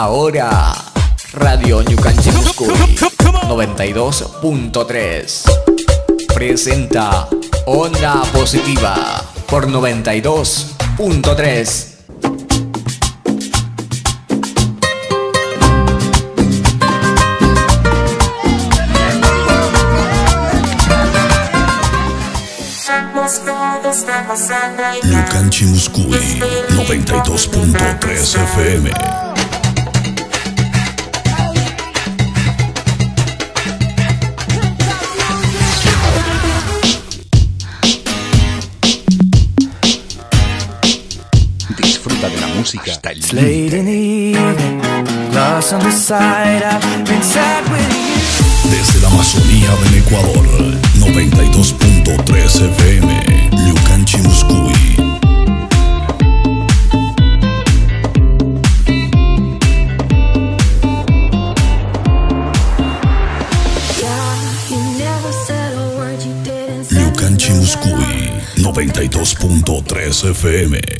Ahora, Radio Ñucanchi Muscuy 92.3 presenta Onda Positiva por 92.3. Lucanchi Muscui 92.3 FM. Disfruta de la música hasta el you. Desde la Amazonía del Ecuador 92.3 FM. Didn't say Lucanchi Muscui 92.3 FM.